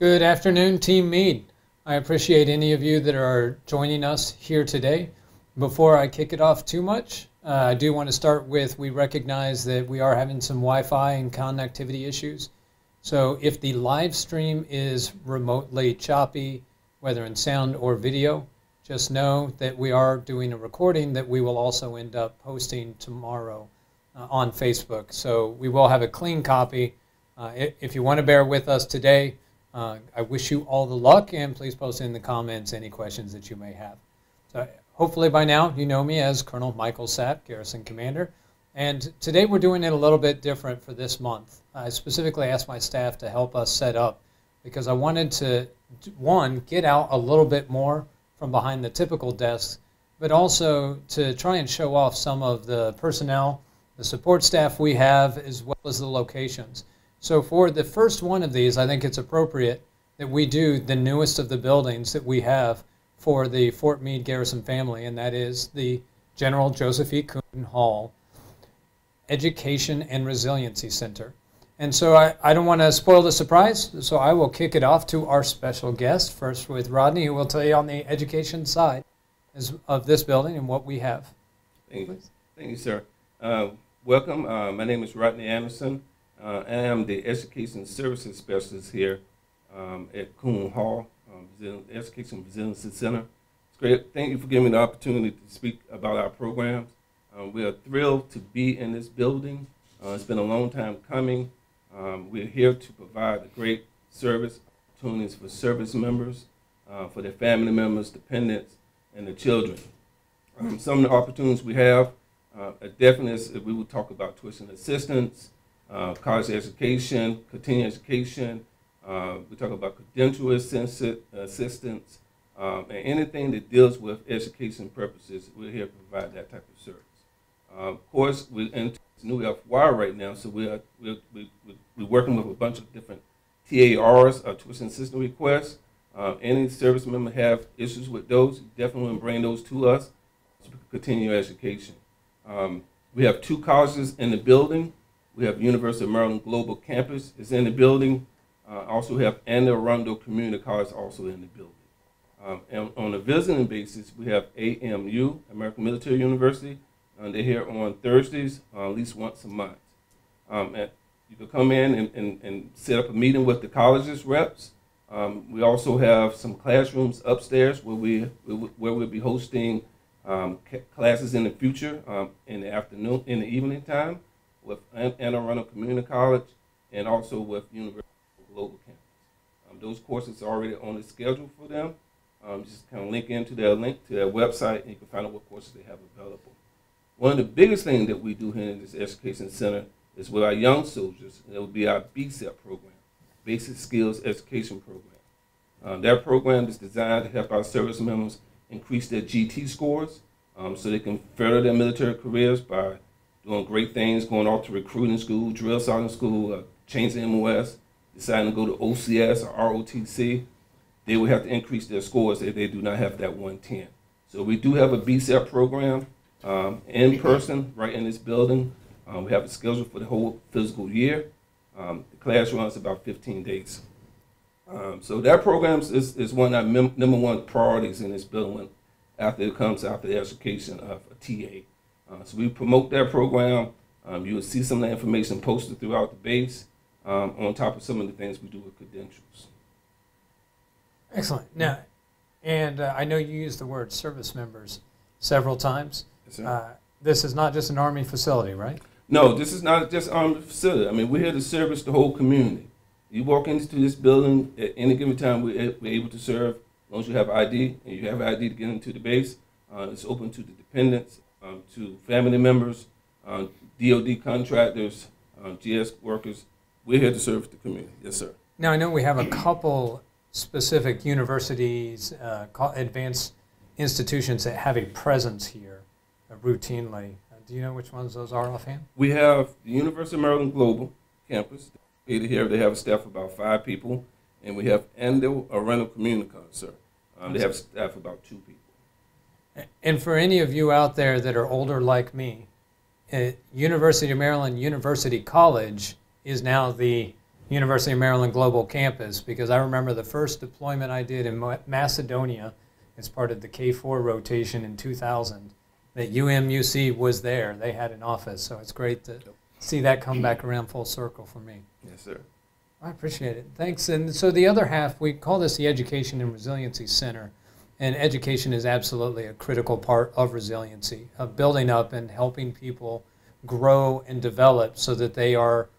Good afternoon, Team Meade. I appreciate any of you that are joining us here today. Before I kick it off too much, uh, I do want to start with we recognize that we are having some Wi Fi and connectivity issues. So if the live stream is remotely choppy, whether in sound or video, just know that we are doing a recording that we will also end up posting tomorrow uh, on Facebook. So we will have a clean copy. Uh, if you want to bear with us today, uh, I wish you all the luck, and please post in the comments any questions that you may have. So hopefully by now you know me as Colonel Michael Sapp, Garrison Commander. And today we're doing it a little bit different for this month. I specifically asked my staff to help us set up because I wanted to, one, get out a little bit more from behind the typical desk, but also to try and show off some of the personnel, the support staff we have, as well as the locations. So for the first one of these, I think it's appropriate that we do the newest of the buildings that we have for the Fort Meade Garrison family, and that is the General Joseph E. Kuhn Hall Education and Resiliency Center. And so I, I don't want to spoil the surprise, so I will kick it off to our special guest, first with Rodney, who will tell you on the education side of this building and what we have. Thank you, Thank you sir. Uh, welcome. Uh, my name is Rodney Anderson. Uh, I am the Education Services Specialist here um, at Kuhn Hall, um, Education Resiliency Center. It's great. Thank you for giving me the opportunity to speak about our programs. Um, we are thrilled to be in this building. Uh, it's been a long time coming. Um, we're here to provide a great service opportunities for service members, uh, for their family members, dependents, and the children. Um, some of the opportunities we have, uh, definitely we will talk about tuition assistance, uh, college education, continuing education. Uh, we talk about credential assistance, um, and anything that deals with education purposes. We're here to provide that type of service. Uh, of course, we're into new FY right now, so we're, we're, we're, we're, working with a bunch of different TARs, uh, tuition assistance requests. Uh, any service member have issues with those, definitely bring those to us to continue education. Um, we have two colleges in the building. We have University of Maryland Global Campus is in the building. Uh, also have Anne Arundel Community College also in the building. Um, and on a visiting basis, we have AMU, American Military University. Uh, they're here on Thursdays, uh, at least once a month. Um, and you can come in and, and, and, set up a meeting with the college's reps. Um, we also have some classrooms upstairs where we where we'll be hosting um, classes in the future um, in the afternoon, in the evening time with Anne Arundel Community College and also with University of Global Campus. Um, those courses are already on the schedule for them. Um, just kind of link into their link to their website and you can find out what courses they have available. One of the biggest things that we do here in this education center is with our young soldiers, and it will be our BSEP program, Basic Skills Education Program. Um, that program is designed to help our service members increase their GT scores um, so they can further their military careers by doing great things, going off to recruiting school, drill sergeant school, uh, changing MOS, deciding to go to OCS or ROTC, they will have to increase their scores if they do not have that 110. So we do have a BSEP program um, in person right in this building. Um, we have a schedule for the whole physical year. Um, the class runs about 15 days. Um, so that program is, is one of our number one priorities in this building after it comes after the education of a TA. Uh, so we promote that program. Um, you will see some of the information posted throughout the base um, on top of some of the things we do with credentials. Excellent. Now, and uh, I know you use the word service members several times. Yes, uh, this is not just an Army facility, right? No, this is not just Army facility. I mean, we're here to service the whole community. You walk into this building at any given time, we're, we're able to serve as long as you have ID and you have ID to get into the base. Uh, it's open to the dependents, um, to family members, uh, DOD contractors, uh, GS workers. We're here to serve the community. Yes, sir. Now, I know we have a couple specific universities, uh, advanced institutions that have a presence here uh, routinely. Uh, do you know which ones those are offhand? We have the University of Maryland Global campus. Here, they have a staff of about five people. And we have Anne Arundel Community sir. Um, they have staff about two people. And for any of you out there that are older like me, uh, University of Maryland University College is now the University of Maryland Global Campus because I remember the first deployment I did in Macedonia as part of the KFOR rotation in 2000 that UMUC was there. They had an office, so it's great to see that come back around full circle for me. Yes, sir. I appreciate it. Thanks. And so the other half, we call this the Education and Resiliency Center. And education is absolutely a critical part of resiliency, of building up and helping people grow and develop so that they are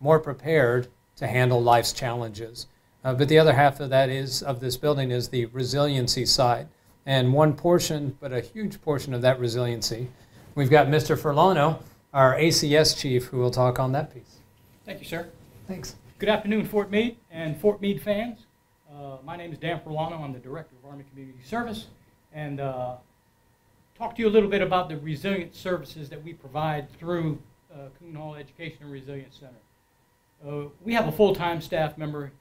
more prepared to handle life's challenges. Uh, but the other half of that is of this building is the resiliency side. And one portion, but a huge portion of that resiliency, we've got Mr. Furlano, our ACS chief, who will talk on that piece. Thank you, sir. Thanks. Good afternoon, Fort Meade and Fort Meade fans. Uh, my name is Dan Furlano. I'm the Director of Army Community Service. And uh, talk to you a little bit about the resilient services that we provide through uh, Kuhn Hall Education and Resilience Center. Uh, we have a full-time staff member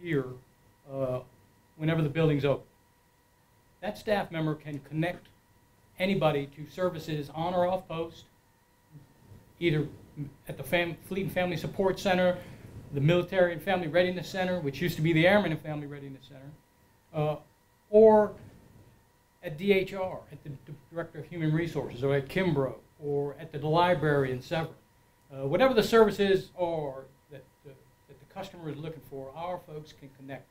here uh, whenever the building's open. That staff member can connect anybody to services on or off post, either at the Fleet and Family Support Center, the Military and Family Readiness Center, which used to be the Airmen and Family Readiness Center, uh, or at DHR, at the Director of Human Resources, or at Kimbrough, or at the library in Severn. Uh, whatever the services are that, the that the customer is looking for, our folks can connect.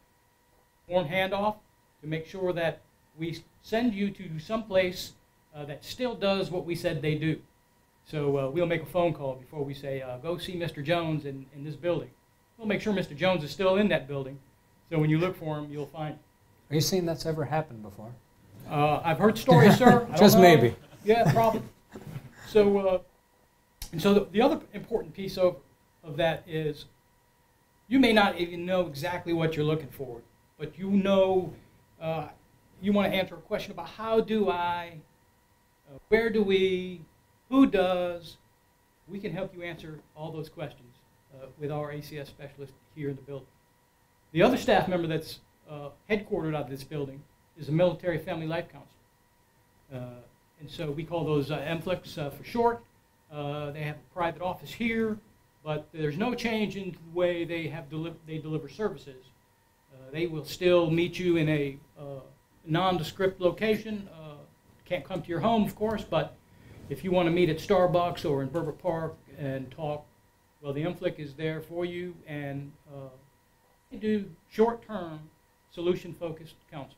Form handoff to make sure that we send you to some place uh, that still does what we said they do. So uh, we'll make a phone call before we say, uh, go see Mr. Jones in, in this building. We'll make sure Mr. Jones is still in that building. So when you look for him, you'll find him. Are you seeing that's ever happened before? Uh, I've heard stories, sir. Just know. maybe. Yeah, probably. so, uh, and so the, the other important piece of, of that is you may not even know exactly what you're looking for, but you know uh, you want to answer a question about how do I, uh, where do we, who does. We can help you answer all those questions uh, with our ACS specialist here in the building. The other staff member that's uh, headquartered out of this building is a military family life counselor. Uh, and so we call those uh, MFLCs uh, for short. Uh, they have a private office here, but there's no change in the way they have deli- they deliver services. They will still meet you in a nondescript location. Can't come to your home, of course, but if you want to meet at Starbucks or in Burba Park and talk, well, the MFLC is there for you, and uh, they do short-term, solution-focused counseling.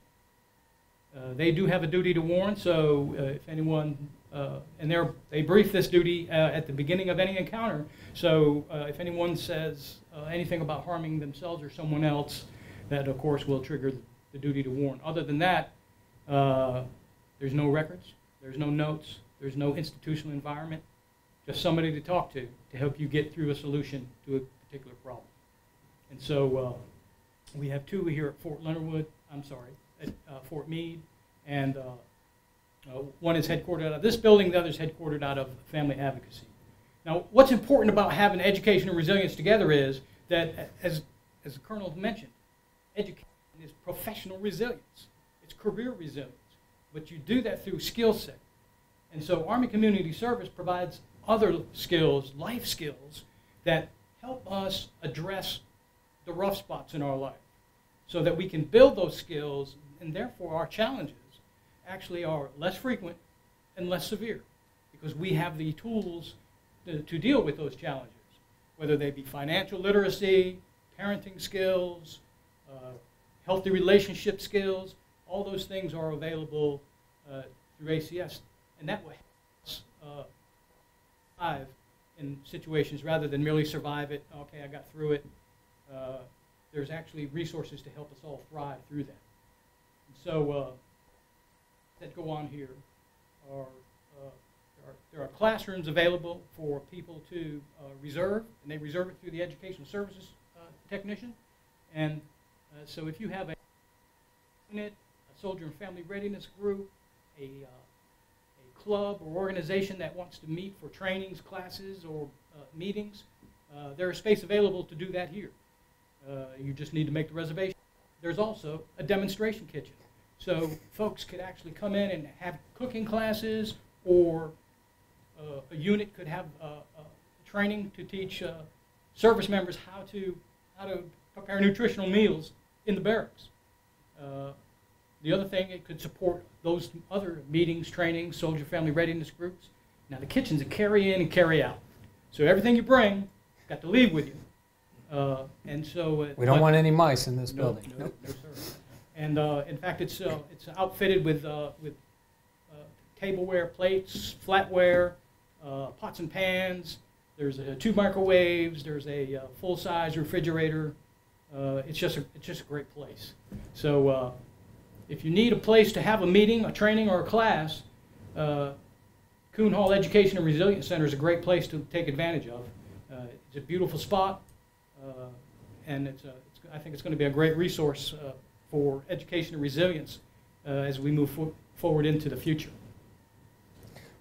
Uh, they do have a duty to warn, so uh, if anyone, uh, and they brief this duty uh, at the beginning of any encounter, so uh, if anyone says uh, anything about harming themselves or someone else, that of course will trigger the duty to warn. Other than that, there's no records, there's no notes, there's no institutional environment, just somebody to talk to to help you get through a solution to a particular problem. And so uh, we have two here at Fort Leonard Wood, I'm sorry, at uh, Fort Meade, and uh, uh, one is headquartered out of this building, the other is headquartered out of Family Advocacy. Now, what's important about having education and resilience together is that, as, as the Colonel mentioned, education is professional resilience, it's career resilience, but you do that through skill set. And so Army Community Service provides other skills, life skills, that help us address the rough spots in our life so that we can build those skills and therefore our challenges actually are less frequent and less severe because we have the tools to, to deal with those challenges, whether they be financial literacy, parenting skills, uh, healthy relationship skills, all those things are available uh, through ACS, and that us uh, thrive in situations rather than merely survive it. Okay, I got through it. Uh, there's actually resources to help us all thrive through that. And so uh, that go on here are, uh, there are there are classrooms available for people to uh, reserve, and they reserve it through the education services uh, technician. And uh, so if you have a unit, a soldier and family readiness group, a club or organization that wants to meet for trainings, classes, or uh, meetings, uh, there is space available to do that here. Uh, you just need to make the reservation. There's also a demonstration kitchen. So folks could actually come in and have cooking classes, or uh, a unit could have uh, training to teach service members how to how to prepare nutritional meals in the barracks. The other thing, it could support those other meetings, trainings, soldier family readiness groups. Now, the kitchen's a carry in and carry out. So everything you bring, got to leave with you. Uh, and so. uh, We don't but- want any mice in this no, building. No, Nope. no, sir. And uh, in fact, it's, uh, it's outfitted with, uh, with uh, tableware plates, flatware, uh, pots and pans. There's uh, two microwaves. There's a uh, full-size refrigerator. Uh, it's just a, it's just a great place. So uh, if you need a place to have a meeting, a training, or a class, uh, Kuhn Hall Education and Resilience Center is a great place to take advantage of. Uh, it's a beautiful spot, uh, and it's, a, it's I think it's going to be a great resource uh, for education and resilience uh, as we move fo- forward into the future.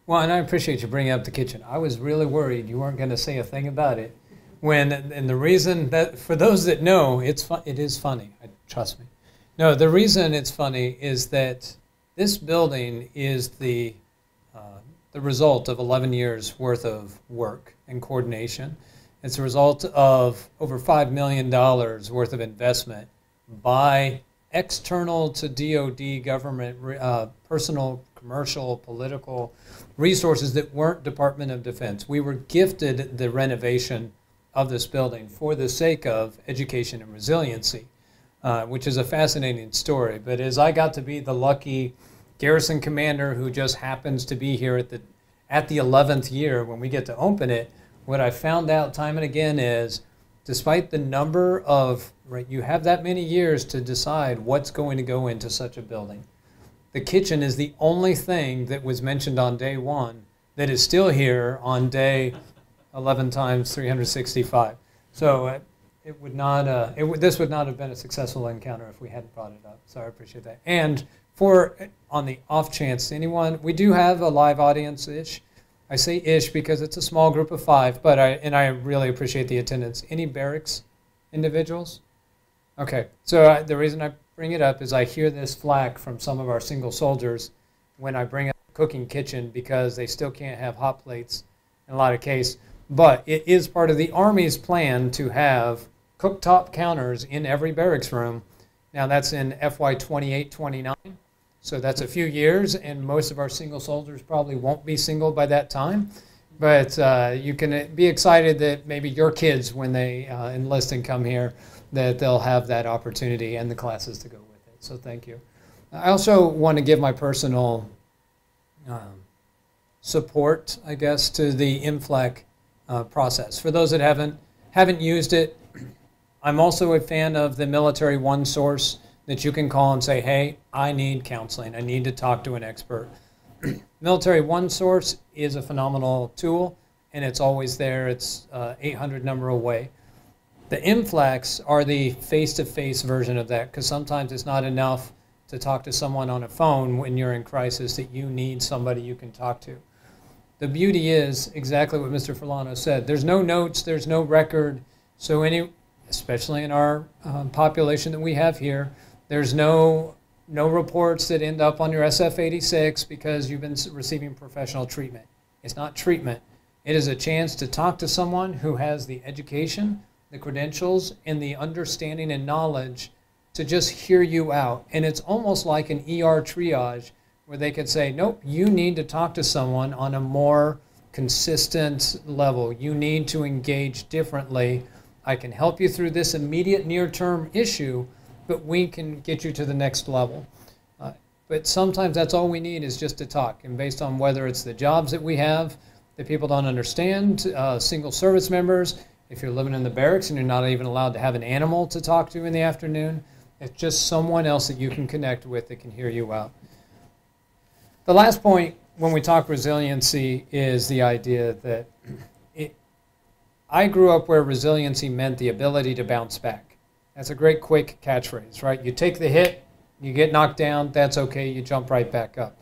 Well, and I appreciate you bringing up the kitchen. I was really worried you weren't going to say a thing about it. When and the reason that for those that know, it's fun, it is funny. Trust me. No, the reason it's funny is that this building is the uh, the result of 11 years worth of work and coordination. It's a result of over five million dollars worth of investment by external to DoD government, uh, personal, commercial, political resources that weren't Department of Defense. We were gifted the renovation of this building for the sake of education and resiliency, uh, which is a fascinating story. But as I got to be the lucky garrison commander who just happens to be here at the at the 11th year when we get to open it, what I found out time and again is despite the number of right you have that many years to decide what's going to go into such a building the kitchen is the only thing that was mentioned on day one that is still here on day 11 times 365 so uh, it would not uh, it would, this would not have been a successful encounter if we hadn't brought it up so i appreciate that and for on the off chance anyone we do have a live audience ish I say ish because it's a small group of five, but I and I really appreciate the attendance. Any barracks individuals? Okay, so uh, the reason I bring it up is I hear this flack from some of our single soldiers when I bring up the cooking kitchen because they still can't have hot plates in a lot of case. But it is part of the Army's plan to have cooktop counters in every barracks room. Now that's in FY 28 29. So that's a few years, and most of our single soldiers probably won't be single by that time. But uh, you can be excited that maybe your kids, when they uh, enlist and come here, that they'll have that opportunity and the classes to go with it. So thank you. I also want to give my personal um, support, I guess, to the IMFLEC uh, process. For those that haven't haven't used it, I'm also a fan of the Military One Source that you can call and say, hey, I need counseling. I need to talk to an expert. Military One Source is a phenomenal tool, and it's always there. It's uh, 800 number away. The MFLCs are the face to face version of that because sometimes it's not enough to talk to someone on a phone when you're in crisis that you need somebody you can talk to. The beauty is exactly what Mr. Furlano said. There's no notes, there's no record. So any, especially in our um, population that we have here, there's no no reports that end up on your SF86 because you've been receiving professional treatment. It's not treatment. It is a chance to talk to someone who has the education, the credentials, and the understanding and knowledge to just hear you out. And it's almost like an ER triage where they could say, nope, you need to talk to someone on a more consistent level. You need to engage differently. I can help you through this immediate near term issue but we can get you to the next level. Uh, but sometimes that's all we need is just to talk. And based on whether it's the jobs that we have that people don't understand, uh, single service members, if you're living in the barracks and you're not even allowed to have an animal to talk to in the afternoon, it's just someone else that you can connect with that can hear you out. The last point when we talk resiliency is the idea that I grew up where resiliency meant the ability to bounce back. That's a great quick catchphrase, right? You take the hit, you get knocked down, that's okay, you jump right back up.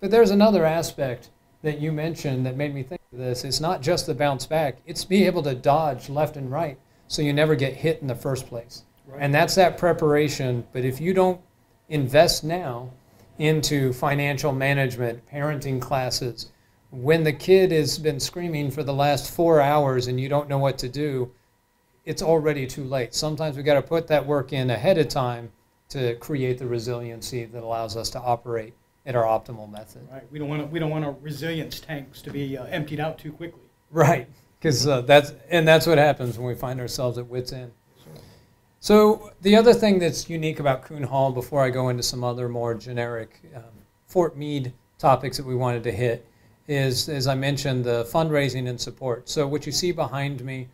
But there's another aspect that you mentioned that made me think of this. It's not just the bounce back, it's be able to dodge left and right so you never get hit in the first place. Right. And that's that preparation. But if you don't invest now into financial management, parenting classes, when the kid has been screaming for the last four hours and you don't know what to do, it's already too late. Sometimes we've got to put that work in ahead of time to create the resiliency that allows us to operate at our optimal method. Right. We don't want to, we don't want our resilience tanks to be uh, emptied out too quickly. Right, because uh, that's and that's what happens when we find ourselves at wits end. So the other thing that's unique about Kuhn Hall, before I go into some other more generic um, Fort Meade topics that we wanted to hit, is as I mentioned the fundraising and support. So what you see behind me,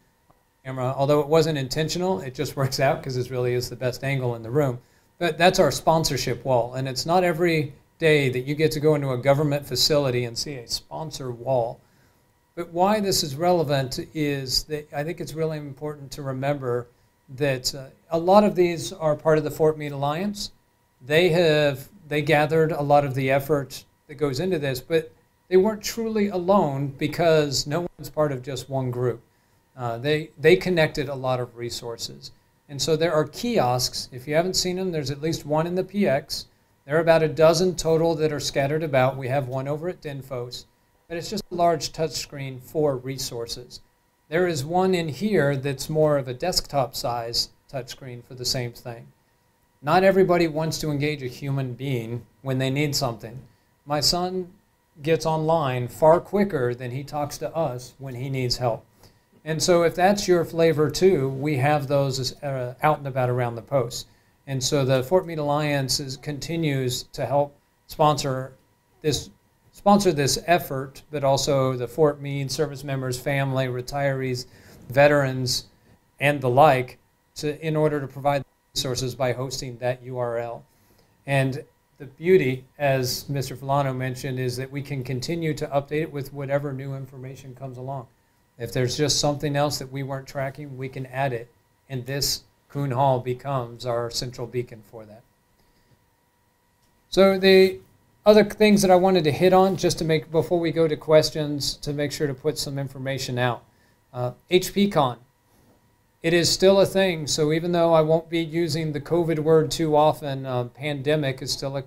camera, although it wasn't intentional, it just works out because this really is the best angle in the room. But that's our sponsorship wall, and it's not every day that you get to go into a government facility and see a sponsor wall. But why this is relevant is that I think it's really important to remember that uh, a lot of these are part of the Fort Meade Alliance. They have they gathered a lot of the effort that goes into this, but they weren't truly alone because no one's part of just one group. Uh, they they connected a lot of resources, and so there are kiosks. If you haven't seen them, there's at least one in the PX. There are about a dozen total that are scattered about. We have one over at Denfos, but it's just a large touchscreen for resources. There is one in here that's more of a desktop size touchscreen for the same thing. Not everybody wants to engage a human being when they need something. My son gets online far quicker than he talks to us when he needs help. And so, if that's your flavor too, we have those uh, out and about around the post. And so, the Fort Meade Alliance is, continues to help sponsor this sponsor this effort, but also the Fort Meade service members, family, retirees, veterans, and the like, to, in order to provide resources by hosting that URL. And the beauty, as Mr. Furlano mentioned, is that we can continue to update it with whatever new information comes along. If there's just something else that we weren't tracking, we can add it, and this Kuhn Hall becomes our central beacon for that. So the other things that I wanted to hit on just to make before we go to questions to make sure to put some information out. Uh, HPCon. It is still a thing, so even though I won't be using the COVID word too often, uh, pandemic is still a,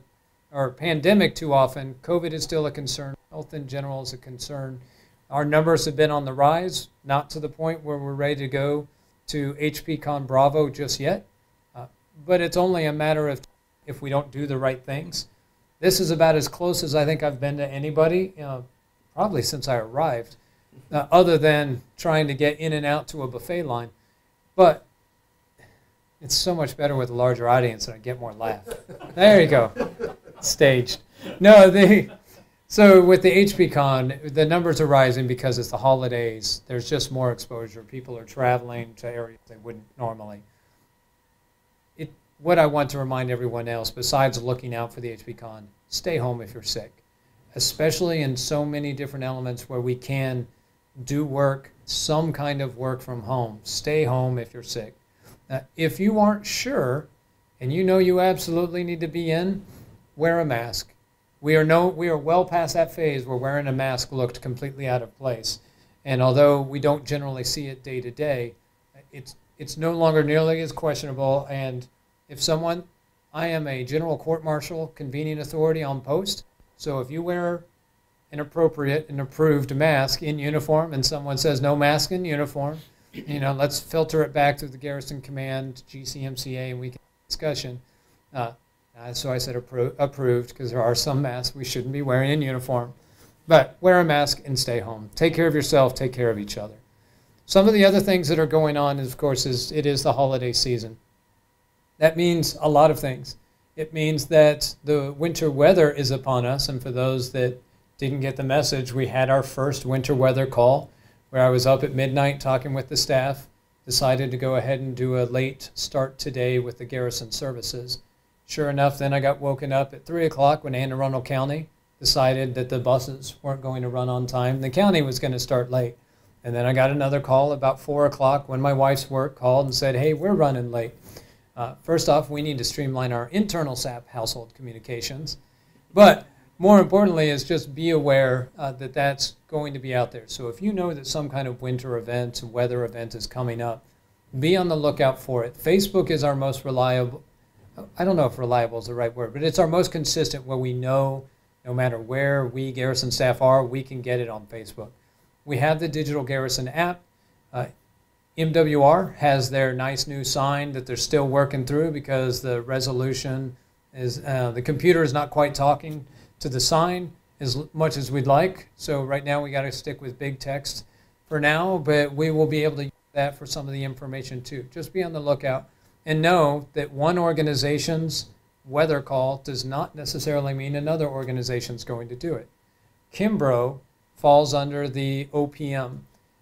or pandemic too often, COVID is still a concern. Health in general is a concern. Our numbers have been on the rise, not to the point where we're ready to go to HPCon Bravo just yet, uh, but it's only a matter of if we don't do the right things. This is about as close as I think I've been to anybody, you know, probably since I arrived, uh, other than trying to get in and out to a buffet line. But it's so much better with a larger audience and I get more laugh. There you go. Staged. No, the so with the HPCon, the numbers are rising because it's the holidays. There's just more exposure. People are traveling to areas they wouldn't normally It what I want to remind everyone else, besides looking out for the HPCon, stay home if you're sick, especially in so many different elements where we can do work, some kind of work from home. Stay home if you're sick. Now, if you aren't sure and you know you absolutely need to be in, wear a mask. We are no we are well past that phase where wearing a mask looked completely out of place. And although we don't generally see it day to day, it's it's no longer nearly as questionable and if someone, I am a general court martial convening authority on post, so if you wear an appropriate and approved mask in uniform and someone says no mask in uniform, you know, let's filter it back to the Garrison Command, GCMCA, and we can discussion. Uh, so I said appro- approved because there are some masks we shouldn't be wearing in uniform. But wear a mask and stay home. Take care of yourself. Take care of each other. Some of the other things that are going on, is, of course, is it is the holiday season. That means a lot of things. It means that the winter weather is upon us, and for those that didn't get the message, we had our first winter weather call where I was up at midnight talking with the staff, decided to go ahead and do a late start today with the garrison services. Sure enough, then I got woken up at 3 o'clock when Anne Arundel County decided that the buses weren't going to run on time. The county was going to start late. And then I got another call about 4 o'clock when my wife's work called and said, hey, we're running late. Uh, first off, we need to streamline our internal Sapp household communications. But more importantly, is just be aware uh, that that's going to be out there. So if you know that some kind of winter event, weather event is coming up, be on the lookout for it. Facebook is our most reliable. I don't know if reliable is the right word, but it's our most consistent where we know no matter where we Garrison staff are, we can get it on Facebook. We have the Digital Garrison app. Uh, MWR has their nice new sign that they're still working through because the resolution is uh, the computer is not quite talking to the sign as much as we'd like. So right now we got to stick with big text for now, but we will be able to use that for some of the information too. Just be on the lookout and know that one organization's weather call does not necessarily mean another organization's going to do it. Kimbrough falls under the OPM.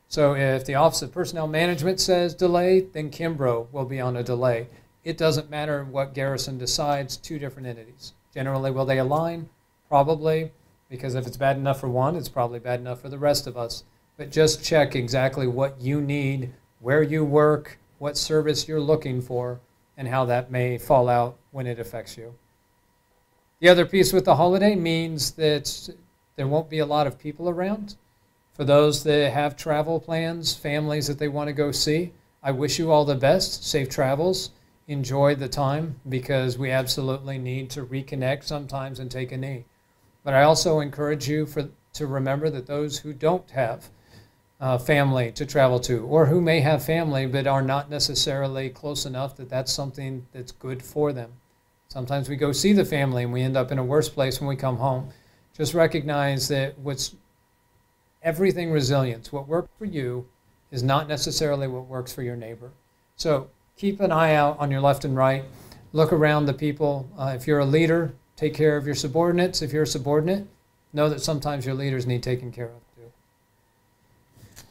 So if the Office of Personnel Management says delay, then Kimbrough will be on a delay. It doesn't matter what Garrison decides, two different entities. Generally, will they align? Probably, because if it's bad enough for one, it's probably bad enough for the rest of us. But just check exactly what you need, where you work, what service you're looking for, and how that may fall out when it affects you. The other piece with the holiday means that there won't be a lot of people around. For those that have travel plans, families that they want to go see, I wish you all the best. Safe travels. Enjoy the time because we absolutely need to reconnect sometimes and take a knee. But I also encourage you for, to remember that those who don't have uh, family to travel to, or who may have family but are not necessarily close enough that that's something that's good for them. Sometimes we go see the family and we end up in a worse place when we come home. Just recognize that what's everything resilience, what works for you is not necessarily what works for your neighbor. So keep an eye out on your left and right. Look around the people. Uh, if you're a leader, take care of your subordinates. If you're a subordinate, know that sometimes your leaders need taken care of. Too.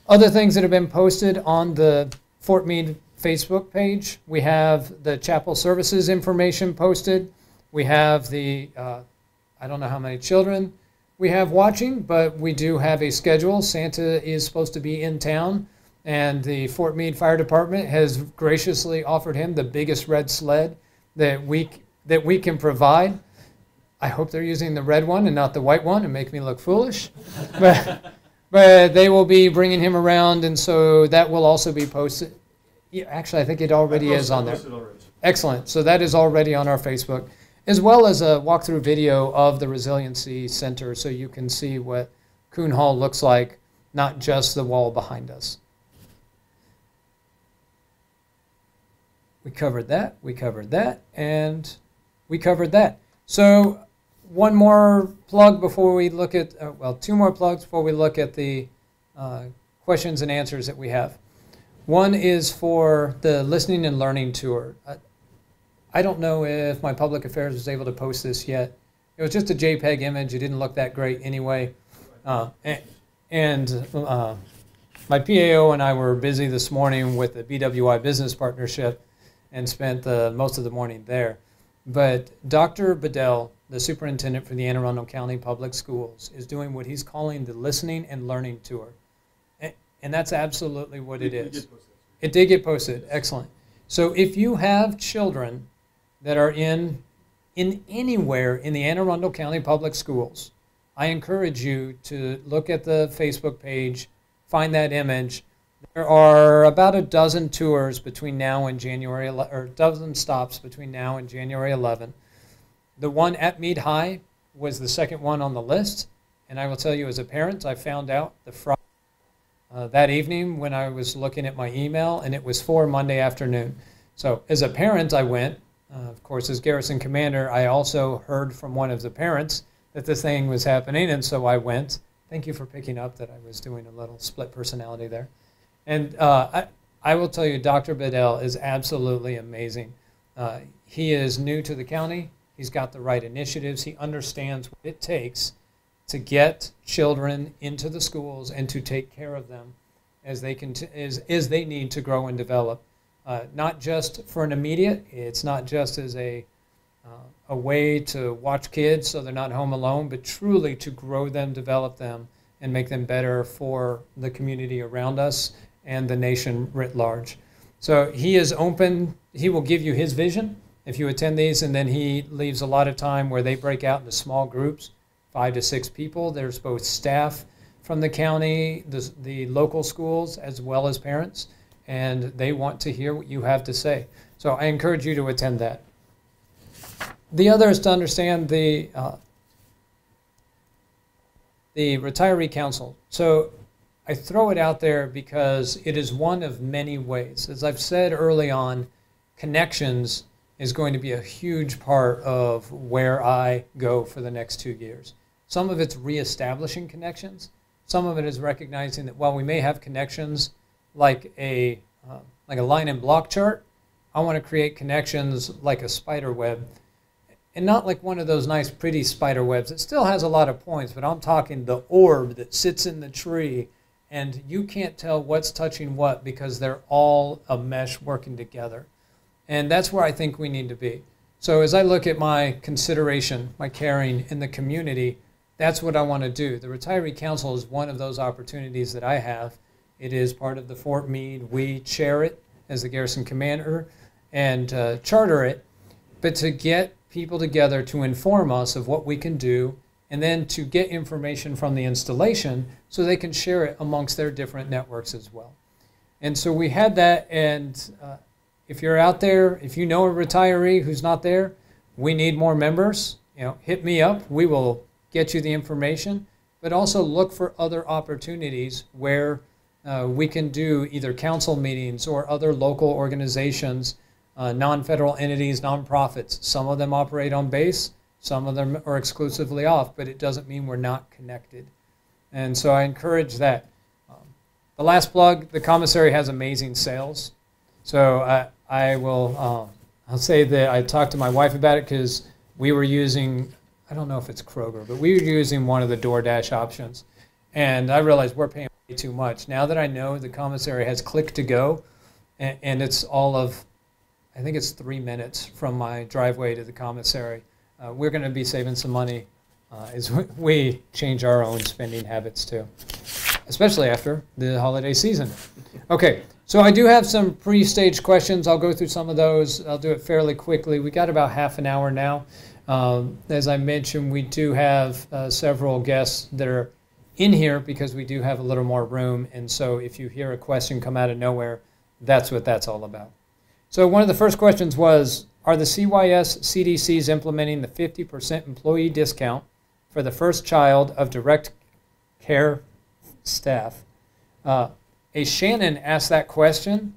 Other things that have been posted on the Fort Meade Facebook page, we have the chapel services information posted. We have the, uh, I don't know how many children we have watching, but we do have a schedule. Santa is supposed to be in town, and the Fort Meade Fire Department has graciously offered him the biggest red sled that we that we can provide. I hope they're using the red one and not the white one and make me look foolish. But but they will be bringing him around, and so that will also be posted. Yeah, actually, I think it already I is on there. Excellent. So that is already on our Facebook, as well as a walkthrough video of the Resiliency Center so you can see what Kuhn Hall looks like, not just the wall behind us. We covered that, we covered that, and we covered that. So one more plug before we look at, uh, well, two more plugs before we look at the uh, questions and answers that we have. One is for the listening and learning tour. I, I don't know if my public affairs was able to post this yet. It was just a JPEG image. It didn't look that great anyway. Uh, and and uh, my PAO and I were busy this morning with the BWI Business Partnership and spent the, most of the morning there. But Dr. Bedell the superintendent for the Anne Arundel County Public Schools, is doing what he's calling the listening and learning tour. And that's absolutely what it We- we did post that. It did get posted. Excellent. So if you have children that are in in anywhere in the Anne Arundel County Public Schools, I encourage you to look at the Facebook page, find that image. There are about a dozen tours between now and January, or a dozen stops between now and January 11. The one at Meade High was the second one on the list, and I will tell you, as a parent, I found out the Friday uh, that evening when I was looking at my email, and it was for Monday afternoon. So, as a parent, I went. Uh, of course, as garrison commander, I also heard from one of the parents that this thing was happening, and so I went. Thank you for picking up that I was doing a little split personality there. And uh, I, I will tell you, Dr. Bedell is absolutely amazing. Uh, he is new to the county. He's got the right initiatives. He understands what it takes to get children into the schools and to take care of them as they can as, as they need to grow and develop. Uh, not just for an immediate. It's not just as a uh, a way to watch kids so they're not home alone, but truly to grow them, develop them, and make them better for the community around us and the nation writ large. So he is open. He will give you his vision if you attend these, and then he leaves a lot of time where they break out into small groups, five to six people. There's both staff from the county, the, the local schools, as well as parents, and they want to hear what you have to say. So I encourage you to attend that. The other is to understand the uh, the retiree council. So I throw it out there because it is one of many ways. As I've said early on, connections is going to be a huge part of where I go for the next two years. Some of it's reestablishing connections. Some of it is recognizing that while we may have connections like a uh, like a line and block chart, I want to create connections like a spider web, and not like one of those nice, pretty spider webs. It still has a lot of points, but I'm talking the orb that sits in the tree, and you can't tell what's touching what because they're all a mesh working together. And that's where I think we need to be. So as I look at my consideration, my caring in the community, that's what I want to do. The Retiree Council is one of those opportunities that I have. It is part of the Fort Meade. We chair it as the garrison commander and uh, charter it, but to get people together to inform us of what we can do and then to get information from the installation so they can share it amongst their different networks as well. And so we had that, and uh, if you're out there, if you know a retiree who's not there, we need more members. You know, hit me up. We will get you the information, but also look for other opportunities where uh, we can do either council meetings or other local organizations, uh, non-federal entities, nonprofits. Some of them operate on base, some of them are exclusively off, but it doesn't mean we're not connected. And so I encourage that. Um, the last plug: the commissary has amazing sales. So I, I will, um, I'll say that I talked to my wife about it because we were using, I don't know if it's Kroger, but we were using one of the DoorDash options. And I realized we're paying way too much. Now that I know the commissary has click to go, and, and it's all of, I think it's three minutes from my driveway to the commissary, uh, we're going to be saving some money uh, as we change our own spending habits too, especially after the holiday season. Okay, so I do have some pre-staged questions. I'll go through some of those. I'll do it fairly quickly. We got about half an hour now. Um, as I mentioned, we do have uh, several guests that are in here because we do have a little more room. And so if you hear a question come out of nowhere, that's what that's all about. So one of the first questions was, are the CYS CDCs implementing the 50% employee discount for the first child of direct care staff? Uh, a Shannon asked that question,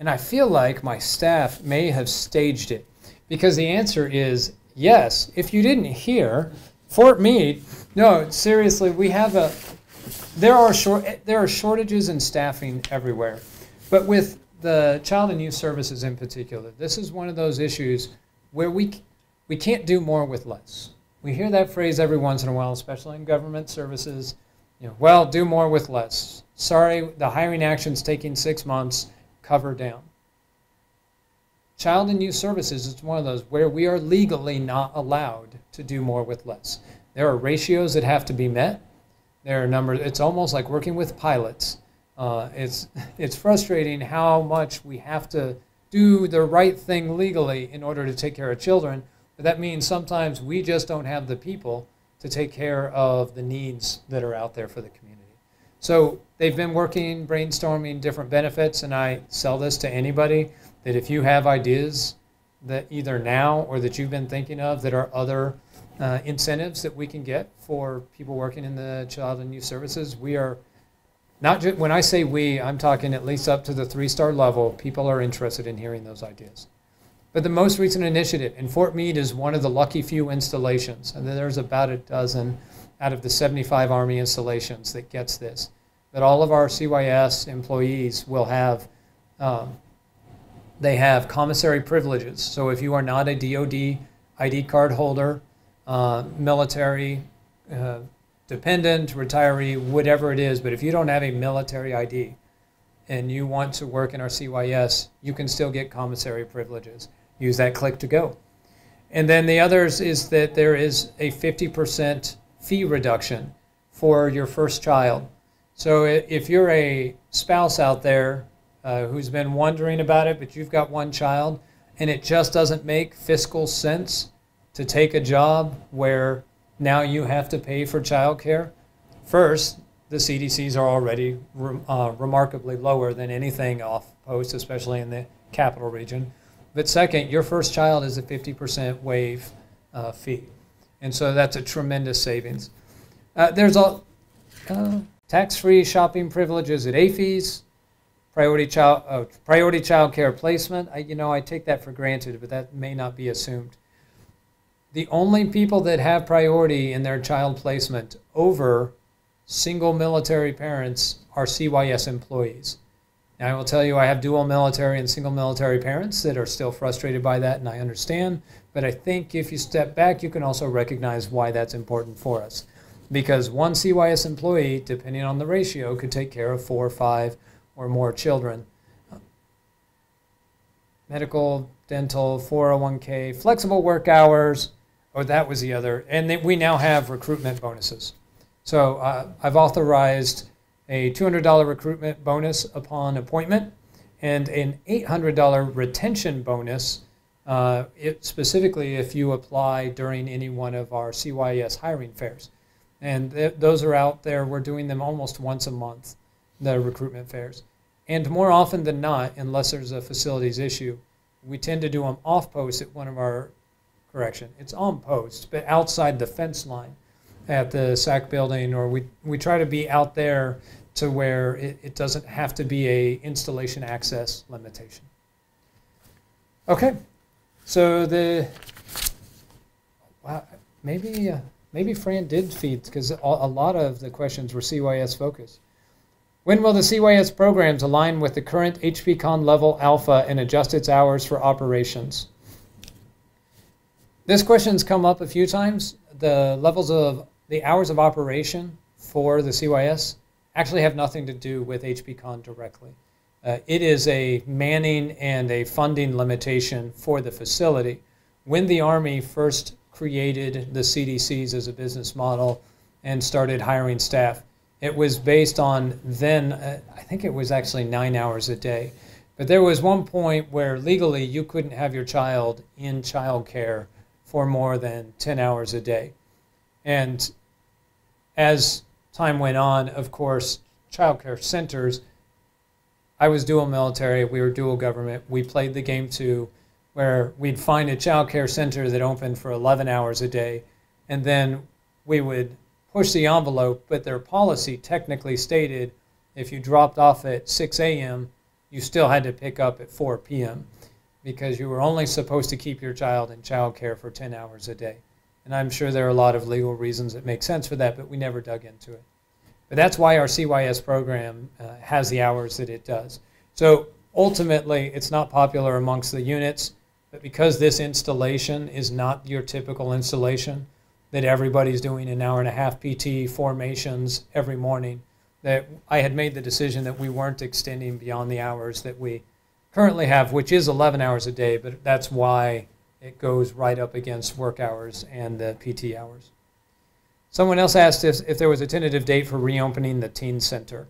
and I feel like my staff may have staged it because the answer is yes. If you didn't hear, Fort Meade, no, seriously, we have a there are short there are shortages in staffing everywhere, but with the child and youth services in particular, this is one of those issues where we we can't do more with less. We hear that phrase every once in a while, especially in government services. You know, well, do more with less. Sorry, the hiring action's taking six months, cover down. Child and Youth Services is one of those where we are legally not allowed to do more with less. There are ratios that have to be met. There are numbers. It's almost like working with pilots. Uh, it's it's frustrating how much we have to do the right thing legally in order to take care of children. But that means sometimes we just don't have the people to take care of the needs that are out there for the community. So they've been working, brainstorming different benefits, and I sell this to anybody that if you have ideas that either now or that you've been thinking of that are other uh, incentives that we can get for people working in the child and youth services, we are not just when I say we, I'm talking at least up to the three star level. People are interested in hearing those ideas. But the most recent initiative in Fort Meade is one of the lucky few installations, and there's about a dozen out of the 75 Army installations that gets this. That all of our CYS employees will have, um, they have commissary privileges. So if you are not a DoD ID card holder, uh, military, uh, dependent, retiree, whatever it is, but if you don't have a military ID and you want to work in our CYS, you can still get commissary privileges. Use that click to go. And then the others is that there is a 50% fee reduction for your first child. So if you're a spouse out there uh, who's been wondering about it, but you've got one child, and it just doesn't make fiscal sense to take a job where now you have to pay for childcare, first, the CDCs are already uh, remarkably lower than anything off post, especially in the capital region. But second, your first child is a 50% waive uh, fee. And so that's a tremendous savings. Uh, there's a, uh, tax-free shopping privileges at AAFES, priority child uh, priority child care placement. I, you know, I take that for granted, but that may not be assumed. The only people that have priority in their child placement over single military parents are CYS employees. Now, I will tell you, I have dual military and single military parents that are still frustrated by that, and I understand. But I think if you step back, you can also recognize why that's important for us. Because one CYS employee, depending on the ratio, could take care of four, five, or more children. Medical, dental, 401k, flexible work hours, or that was the other. And then we now have recruitment bonuses. So uh, I've authorized a $200 recruitment bonus upon appointment and an $800 retention bonus, uh, it, specifically if you apply during any one of our CYS hiring fairs. And th- those are out there. We're doing them almost once a month, the recruitment fairs. And more often than not, unless there's a facilities issue, we tend to do them off post at one of our correction. It's on post, but outside the fence line at the SAC building, or we, we try to be out there to where it, it doesn't have to be a installation access limitation. Okay, so the wow, maybe uh, maybe Fran did feed because a, a lot of the questions were CYS focused. When will the CYS programs align with the current HPCon level alpha and adjust its hours for operations? This question's come up a few times. The levels of the hours of operation for the CYS actually have nothing to do with HPCon directly. Uh, it is a manning and a funding limitation for the facility. When the Army first created the CDCs as a business model and started hiring staff, it was based on then, uh, I think it was actually nine hours a day. But there was one point where legally you couldn't have your child in childcare for more than 10 hours a day. And as time went on, of course, childcare centers, I was dual military, we were dual government. We played the game too, where we'd find a childcare center that opened for 11 hours a day, and then we would push the envelope, but their policy technically stated if you dropped off at 6 a.m., you still had to pick up at 4 p.m. because you were only supposed to keep your child in childcare for 10 hours a day. And I'm sure there are a lot of legal reasons that make sense for that, but we never dug into it. But that's why our CYS program uh, has the hours that it does. So ultimately, it's not popular amongst the units, but because this installation is not your typical installation, that everybody's doing an hour and a half PT formations every morning, that I had made the decision that we weren't extending beyond the hours that we currently have, which is 11 hours a day, but that's why it goes right up against work hours and the PT hours. Someone else asked if, if there was a tentative date for reopening the teen center.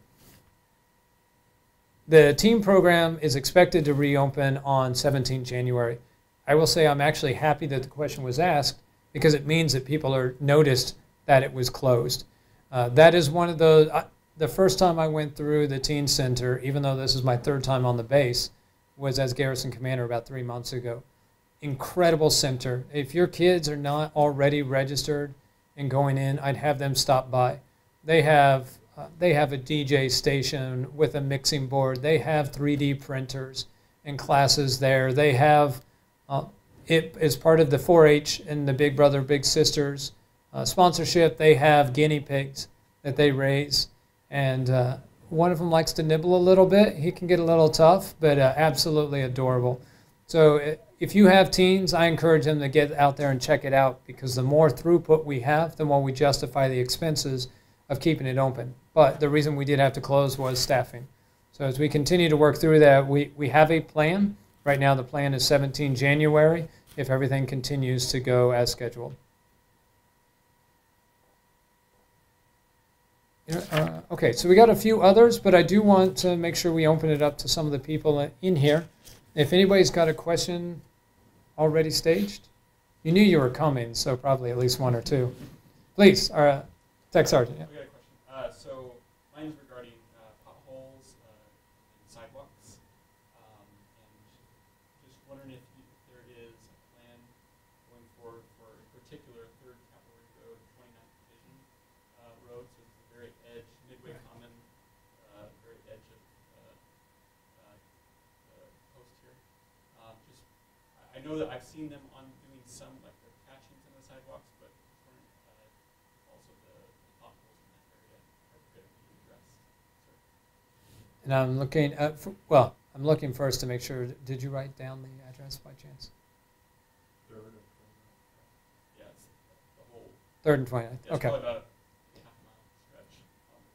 The teen program is expected to reopen on 17 January. I will say I'm actually happy that the question was asked because it means that people are noticed that it was closed. Uh, that is one of the uh, the first time I went through the teen center, even though this is my third time on the base, was as garrison commander about three months ago incredible center. If your kids are not already registered and going in, I'd have them stop by. They have uh, they have a DJ station with a mixing board. They have 3D printers and classes there. They have uh, it is part of the 4-H and the Big Brother Big Sisters uh, sponsorship. They have guinea pigs that they raise, and uh, one of them likes to nibble a little bit. He can get a little tough, but uh, absolutely adorable. So. It, if you have teens, I encourage them to get out there and check it out because the more throughput we have, the more we justify the expenses of keeping it open. But the reason we did have to close was staffing. So as we continue to work through that, we, we have a plan. Right now, the plan is 17 January if everything continues to go as scheduled. Uh, okay, so we got a few others, but I do want to make sure we open it up to some of the people in here. If anybody's got a question already staged? You knew you were coming, so probably at least one or two. Please, our uh, tech sergeant. Yeah. We got a question. Uh, so mine's regarding uh, potholes uh, and sidewalks, um, and just wondering if, you, if there is a plan going forward for a particular third cavalry road, 29th Division uh, road, so it's the very edge, midway Right. Know that I've seen them on doing some, like they're patching some of the sidewalks, but uh, also the the potholes in that area are going to be addressed. So, And I'm looking at, f- well, I'm looking first to make sure, did you write down the address by chance? yeah, the whole, Third and 20, yeah, okay. about a half mile stretch on the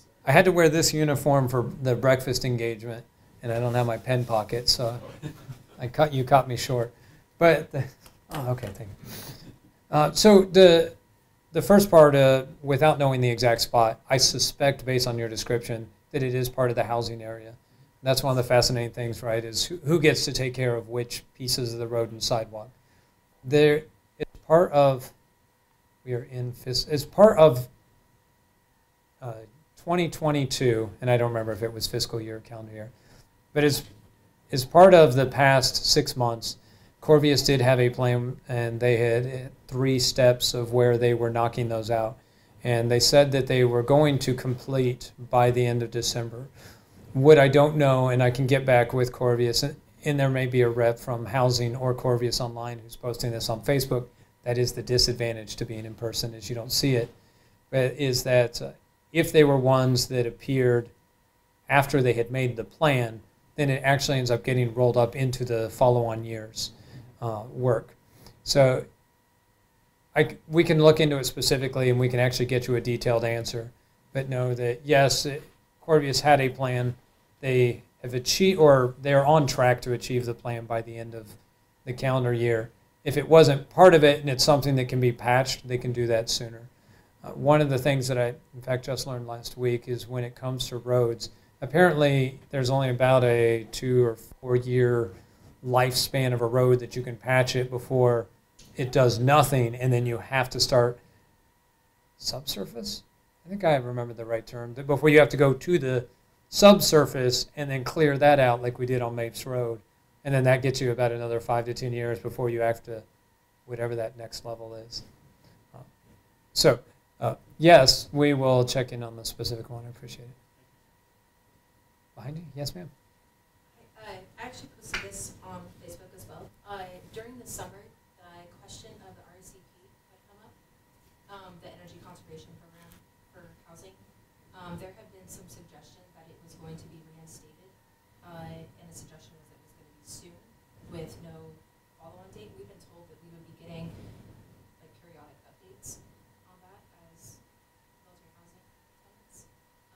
road. I had to wear this uniform for the breakfast engagement, and I don't have my pen pocket, so I cut you caught me short. But the, oh, okay, thank you. Uh, so the the first part, uh, without knowing the exact spot, I suspect based on your description that it is part of the housing area. That's one of the fascinating things, right? Is who, who gets to take care of which pieces of the road and sidewalk. There, it's part of. We are in. It's part of. Uh, 2022, and I don't remember if it was fiscal year or calendar year, but as as part of the past six months, Corvias did have a plan, and they had three steps of where they were knocking those out, and they said that they were going to complete by the end of December. What I don't know, and I can get back with Corvias, and, and there may be a rep from Housing or Corvias Online who's posting this on Facebook. That is the disadvantage to being in person, is you don't see it. But is that uh, if they were ones that appeared after they had made the plan, then it actually ends up getting rolled up into the follow-on years uh, work. So I, we can look into it specifically, and we can actually get you a detailed answer. But know that yes, it, Corvias had a plan. They have achieved, or they're on track to achieve the plan by the end of the calendar year. If it wasn't part of it and it's something that can be patched, they can do that sooner. Uh, one of the things that I, in fact, just learned last week is when it comes to roads, apparently there's only about a two or four year lifespan of a road that you can patch it before it does nothing, and then you have to start subsurface. I think I remember the right term. Before you have to go to the subsurface and then clear that out, like we did on Mapes Road, and then that gets you about another five to ten years before you have to, whatever that next level is. So, uh, yes, we will check in on the specific one. I appreciate it. Behind you? Yes, ma'am. I I actually posted this on Facebook as well. Uh, During the summer, the question of the RCP had come up, um, the Energy Conservation Program for housing. Um, There have been some suggestions that it was going to be reinstated, uh, and the suggestion was that it was going to be soon with no follow-on date. We've been told that we would be getting like periodic updates on that as military housing tenants.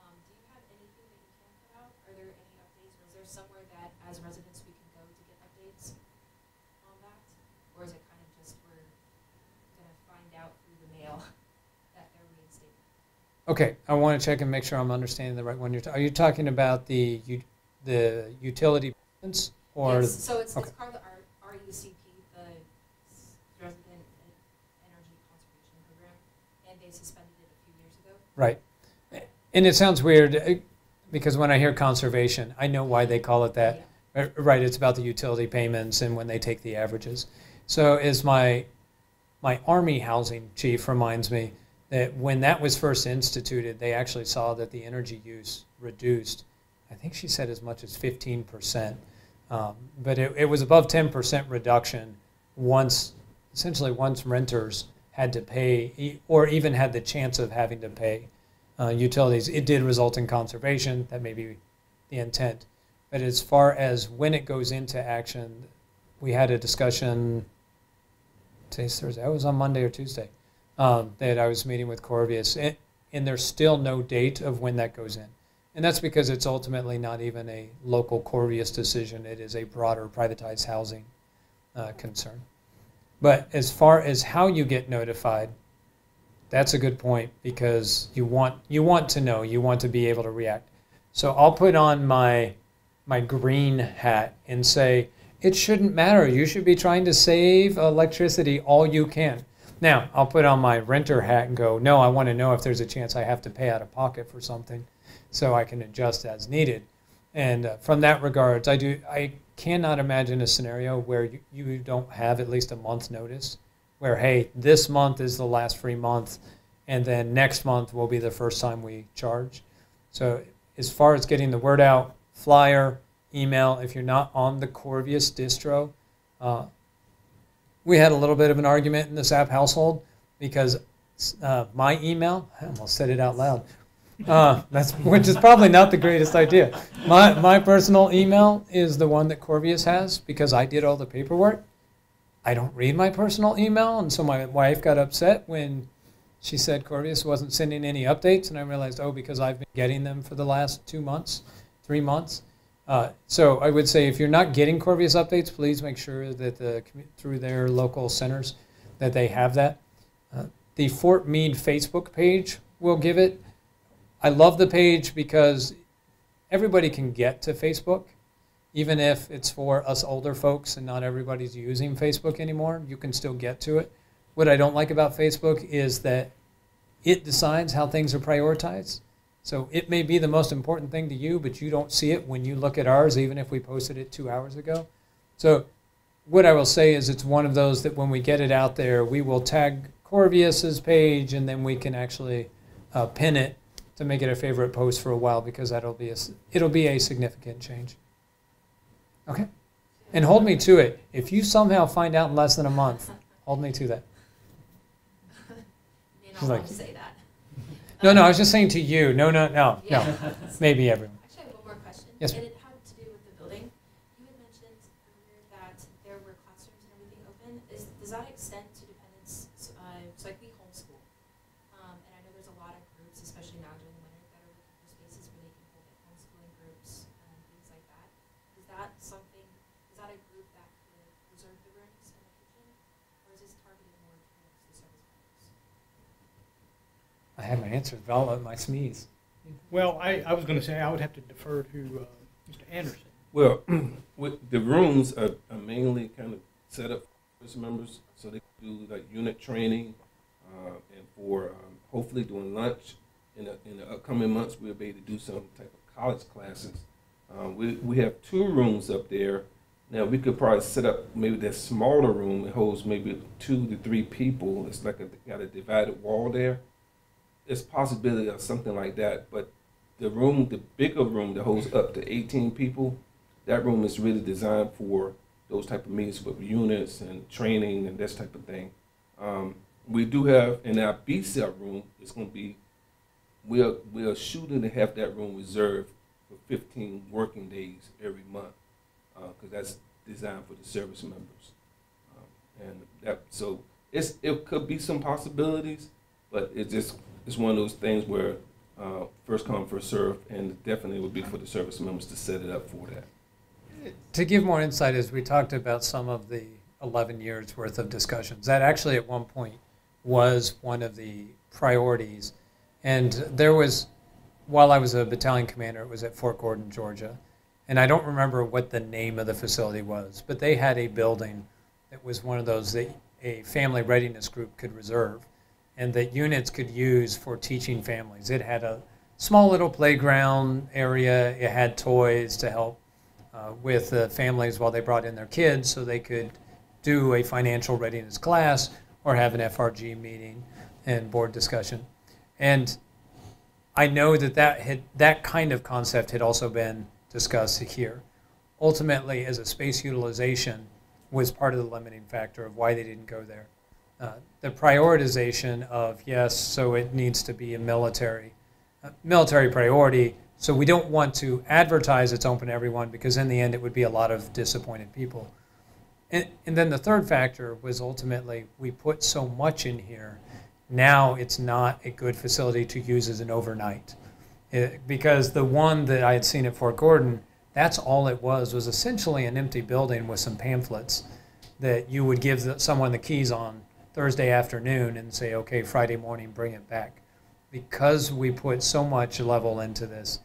Um, do you have anything that you can put out? Are there any updates, or is there somewhere that as residents we can go to get updates on that? Or is it kind of just we're gonna find out through the mail that they're reinstated? Okay, I want to check and make sure I'm understanding the right one. You're are you talking about the u- the utility payments or Yes, so it's, okay. it's part of the R, RUCP, the Resident Energy Conservation Program, and they suspended it a few years ago. right? And it sounds weird eh, because when I hear conservation, I know why they call it that. Yeah. Uh, Right, it's about the utility payments and when they take the averages. So as my my army housing chief reminds me that when that was first instituted, they actually saw that the energy use reduced. I think she said as much as 15%. Um, but it, it was above 10% reduction once, essentially once renters had to pay or even had the chance of having to pay uh, utilities. It did result in conservation. That may be the intent. But as far as when it goes into action, we had a discussion. Today's Thursday. I was on Monday or Tuesday. Um, that I was meeting with Corvias, and, and there's still no date of when that goes in, and that's because it's ultimately not even a local Corvias decision. It is a broader privatized housing uh, concern. But as far as how you get notified, that's a good point because you want you want to know, you want to be able to react. So I'll put on my my green hat and say it shouldn't matter. You should be trying to save electricity all you can. Now, I'll put on my renter hat and go, no, I want to know if there's a chance I have to pay out of pocket for something so I can adjust as needed. And uh, from that regards, I do I cannot imagine a scenario where you, you don't have at least a month notice where hey, this month is the last free month and then next month will be the first time we charge. So as far as getting the word out, flyer, email, if you're not on the Corvias distro, Uh, we had a little bit of an argument in the Sapp household because uh, my email, I almost said it out loud, uh, that's which is probably not the greatest idea. My my personal email is the one that Corvias has because I did all the paperwork. I don't read my personal email, and so my wife got upset when she said Corvias wasn't sending any updates, and I realized, oh, because I've been getting them for the last two months, three months. Uh, so I would say if you're not getting Corvias updates, please make sure that the through their local centers that they have that. Uh, the Fort Meade Facebook page will give it. I love the page because everybody can get to Facebook, even if it's for us older folks and not everybody's using Facebook anymore. You can still get to it. What I don't like about Facebook is that it decides how things are prioritized. So it may be the most important thing to you, but you don't see it when you look at ours, even if we posted it two hours ago. So what I will say is it's one of those that when we get it out there, we will tag Corvias's page and then we can actually uh, pin it to make it a favorite post for a while because that'll be a, it'll be a significant change. Okay? And hold me to it. If you somehow find out in less than a month, hold me to that. She's like- to say that. No, no, I was um, just saying to you. No, no, no, Yeah. no. Maybe everyone. Actually, I have one more question. Yes, And ma'am. it had to do with the building. You had mentioned earlier that there were classrooms and everything open. Is, does that extend to dependents, so, uh, so like we homeschool? Um, and I know there's a lot of groups, especially now during the winter, that are looking for spaces where they can hold like homeschooling groups and things like that. Is that something, is that a group that could reserve the rooms in the kitchen? Or is this targeted more towards the service members? I had my answer. I'll let my sneeze. Well, I, I was going to say I would have to defer to uh, Mr. Anderson. Well, the rooms are, are mainly kind of set up for service members, so they can do like unit training, uh, and for um, hopefully doing lunch in the, in the upcoming months we'll be able to do some type of college classes. Uh, we we have two rooms up there. Now we could probably set up maybe that smaller room. It holds maybe two to three people. It's like a got a divided wall there. It's possibility of something like that, but the room, the bigger room that holds up to 18 people, that room is really designed for those type of meetings with units and training and this type of thing. Um, we do have in our B cell room, it's going to be we're we're shooting to have that room reserved for 15 working days every month because that's designed for the service members. Um, and that so it's it could be some possibilities, but it just it's one of those things where uh, first come first serve, and definitely would be for the service members to set it up for that. To give more insight, as we talked about some of the 11 years worth of discussions, that actually at one point was one of the priorities. And there was, while I was a battalion commander, it was at Fort Gordon, Georgia. And I don't remember what the name of the facility was, but they had a building that was one of those that a family readiness group could reserve and that units could use for teaching families. It had a small little playground area, it had toys to help uh, with the families while they brought in their kids so they could do a financial readiness class or have an FRG meeting and board discussion. And I know that that, had, that kind of concept had also been discussed here. Ultimately, as a space utilization, was part of the limiting factor of why they didn't go there. Uh, the prioritization of yes, so it needs to be a military, uh, military priority. So we don't want to advertise it's open to everyone because in the end it would be a lot of disappointed people. And, and then the third factor was ultimately we put so much in here. Now it's not a good facility to use as an overnight. It, because the one that I had seen at Fort Gordon, that's all it was, was essentially an empty building with some pamphlets that you would give someone the keys on Thursday afternoon and say, okay, Friday morning, bring it back. Because we put so much level into this,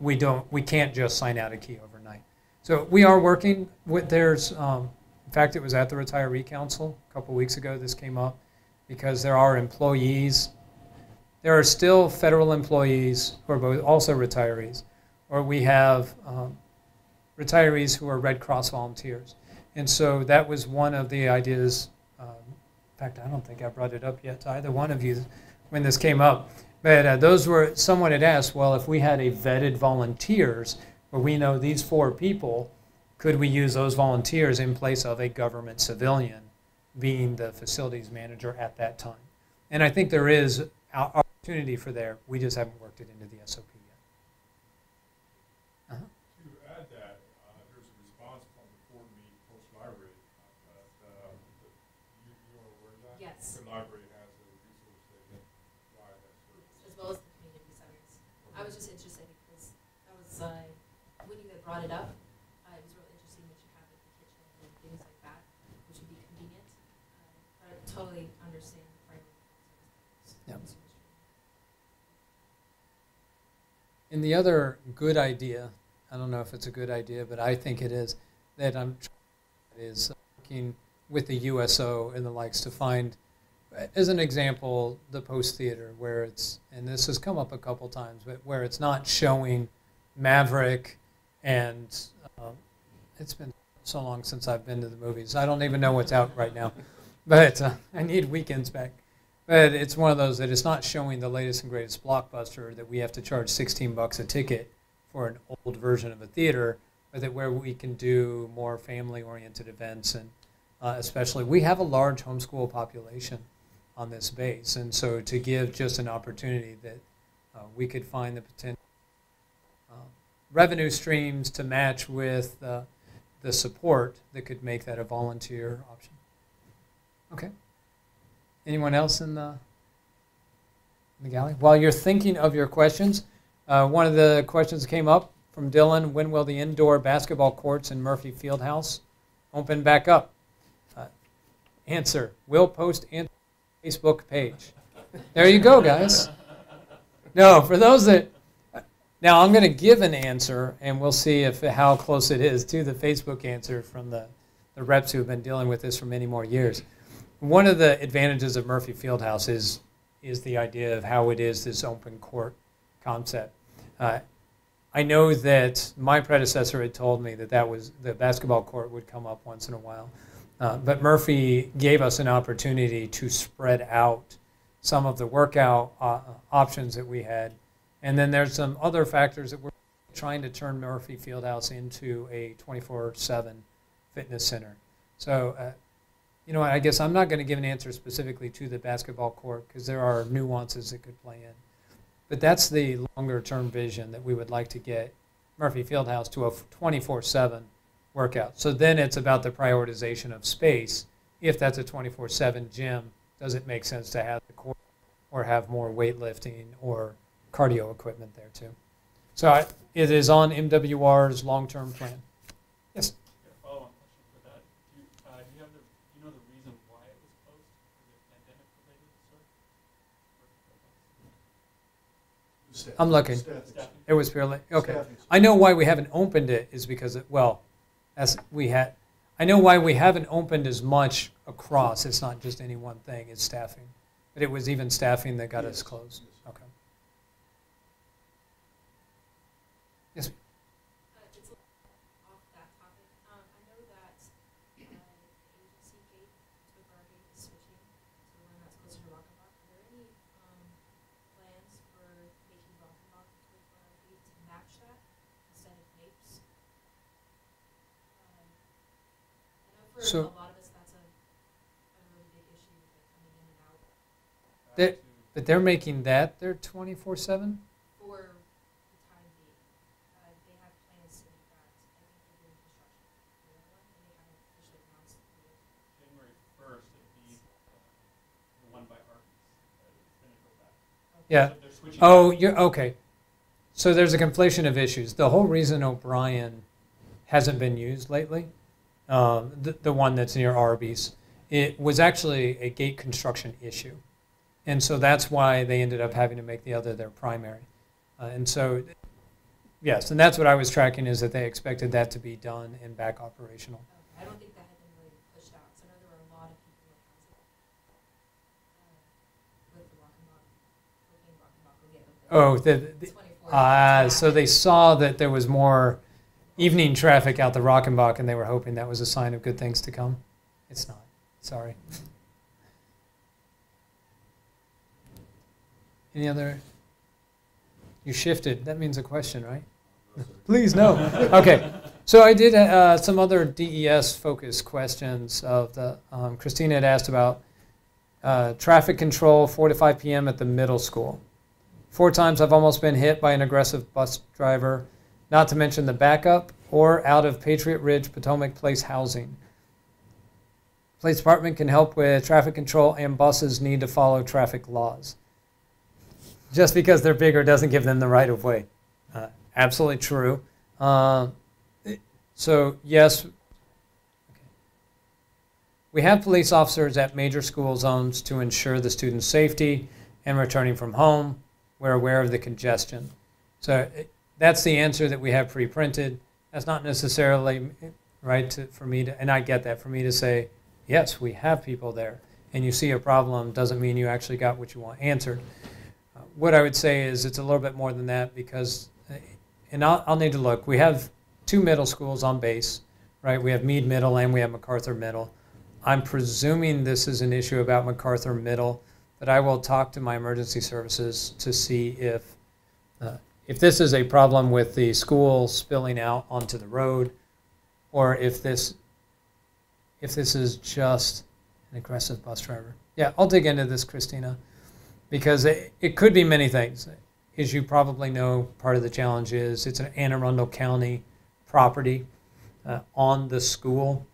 we don't, we can't just sign out a key overnight. So we are working with, there's, um, in fact, it was at the retiree council a couple weeks ago, this came up, because there are employees, there are still federal employees who are also retirees, or we have um, retirees who are Red Cross volunteers. And so that was one of the ideas. Um, fact, I don't think I brought it up yet to either one of you when this came up. But uh, those were, someone had asked, well, if we had a vetted volunteers where we know these four people could we use those volunteers in place of a government civilian being the facilities manager at that time? And I think there is opportunity for there. We just haven't worked it into the SOP yet. Uh-huh. To add that, uh, there's a response from the Fort Meade Post Library, uh, that, um, you, you are aware of that? Yes. The library has a resource that can provide that service. as well as the community centers. I was just interested because that was, uh, when you had brought it up, uh, it was really interesting that you have like the kitchen and things like that, which would be convenient. Uh, But I totally understand the priority. Yep. concerns. And the other good idea, I don't know if it's a good idea, but I think it is, that I'm is working with the USO and the likes to find, as an example, the Post Theater, where it's, and this has come up a couple times, but where it's not showing Maverick and um, it's been so long since I've been to the movies. I don't even know what's out right now, but uh, I need weekends back. But it's one of those that it's not showing the latest and greatest blockbuster that we have to charge 16 bucks a ticket for an old version of a theater, but that where we can do more family-oriented events and uh, especially we have a large homeschool population on this base, and so to give just an opportunity that uh, we could find the potential uh, revenue streams to match with uh, the support that could make that a volunteer option. Okay. Anyone else in the, in the galley? While you're thinking of your questions, uh, one of the questions came up from Dylan. When will the indoor basketball courts in Murphy Fieldhouse open back up? Uh, answer: We'll post an Facebook page. There you go, guys. No, for those that now I'm going to give an answer, and we'll see if how close it is to the Facebook answer from the, the reps who have been dealing with this for many more years. One of the advantages of Murphy Fieldhouse is is the idea of how it is this open court concept. Uh, I know that my predecessor had told me that that was the basketball court would come up once in a while, uh, but Murphy gave us an opportunity to spread out some of the workout uh, options that we had, and then there's some other factors that we're trying to turn Murphy Fieldhouse into a 24/7 fitness center. So. You know, I guess I'm not going to give an answer specifically to the basketball court because there are nuances that could play in. But that's the longer term vision that we would like to get Murphy Fieldhouse to a 24 7 workout. So then it's about the prioritization of space. If that's a 24 7 gym, does it make sense to have the court or have more weightlifting or cardio equipment there too? So I, it is on MWR's long term plan. Yes. Yeah, follow-on question for that. Do you, uh, do you have the, do you know the reason why it was closed? Was it pandemic related, sir? I'm looking. It was purely okay. I know why we haven't opened it is because it, well, as we had, I know why we haven't opened as much across. It's not just any one thing. It's staffing, but it was even staffing that got us Yes, closed. yes. Okay. Yes. Uh, it's a- off that topic, um, I know that, uh, agency gate, Took Bar Gate is switching to one that's closer to Rockenbach. Are there any, um, plans for making Rockenbach Took Bar Gate to match that instead of Mapes? Um, I know for So- a lot of us, that's a, a really big issue, like coming in and out That- Back to- But they're making that their 24 7? for the time being. Uh, they have plans to make that, I think they're doing construction for the one, and they haven't officially announced the date. January first, it'd be, uh, the one by Arby's. Uh, It's gonna go back. Yeah. So they're switching Oh, back. you're okay. So there's a conflation of issues. The whole reason O'Brien hasn't been used lately, um, the, the one that's near Arby's, it was actually a gate construction issue. And so that's why they ended up having to make the other their primary. Uh, and so, yes, and that's what I was tracking is that they expected that to be done and back operational. Uh, I don't think that had been really pushed out, so I know there were a lot of people. Uh, with the Rockenbach, hoping Rockenbach will get with the Oh, the, the. Ah, so they saw that there was more evening traffic out the Rockenbach, and they were hoping that was a sign of good things to come. It's not. Sorry. Any other? You shifted. That means a question, right? Please, no. Okay. So I did uh, some other DES focused questions. Of the um, Christina had asked about uh, traffic control, 4 to 5 p.m. at the middle school. Four times I've almost been hit by an aggressive bus driver, not to mention the backup or out of Patriot Ridge Potomac Place housing. Police department can help with traffic control, and buses need to follow traffic laws. Just because they're bigger doesn't give them the right of way. Uh, absolutely true. Uh, so yes, we have police officers at major school zones to ensure the student's safety and returning from home. We're aware of the congestion. So that's the answer that we have pre-printed. That's not necessarily right to, for me to, and I get that, for me to say, yes, we have people there, and you see a problem doesn't mean you actually got what you want answered. Uh, what I would say is it's a little bit more than that because, eh, and I'll, I'll need to look. We have two middle schools on base, right? We have Meade Middle and we have MacArthur Middle. I'm presuming this is an issue about MacArthur Middle, but I will talk to my emergency services to see if uh, if this is a problem with the school spilling out onto the road, or if this if this is just an aggressive bus driver. Yeah, I'll dig into this, Christina, because it, it could be many things. As you probably know, part of the challenge is it's an Anne Arundel County property uh, on the school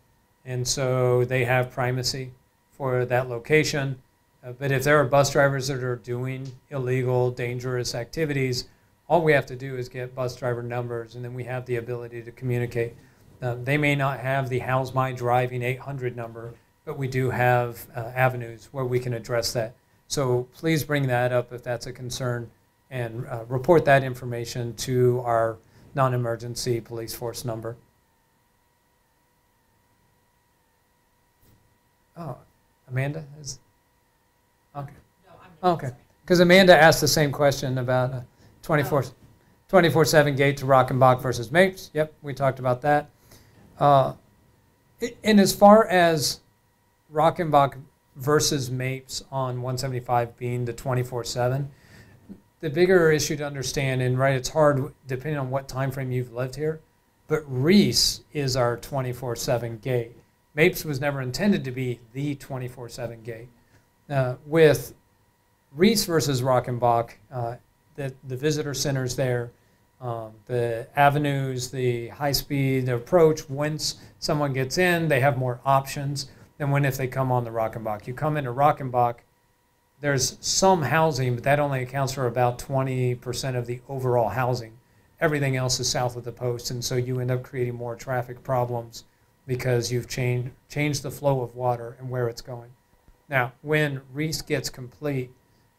and so they have primacy for that location. Uh, but if there are bus drivers that are doing illegal, dangerous activities, all we have to do is get bus driver numbers, and then we have the ability to communicate. Uh, they may not have the How's My Driving 800 number, but we do have uh, avenues where we can address that. So please bring that up if that's a concern and uh, report that information to our non emergency police force number. Oh, Amanda is. Okay. No, I'm. Okay. Because Amanda asked the same question about a 24 24/7 gate to Rockenbach versus Mapes. Yep, we talked about that. Uh, and as far as Rockenbach versus Mapes on 175 being the 24/7, the bigger issue to understand, and right, it's hard depending on what time frame you've lived here, but Reece is our 24/7 gate. Mapes was never intended to be the 24 7 gate. Uh, with Reece versus Rockenbach, uh, the, the visitor centers there, um, the avenues, the high speed approach, once someone gets in, they have more options than when if they come on the Rockenbach. You come into Rockenbach, there's some housing, but that only accounts for about 20% of the overall housing. Everything else is south of the post, and so you end up creating more traffic problems because you've changed changed the flow of water and where it's going. Now, when Reece gets complete,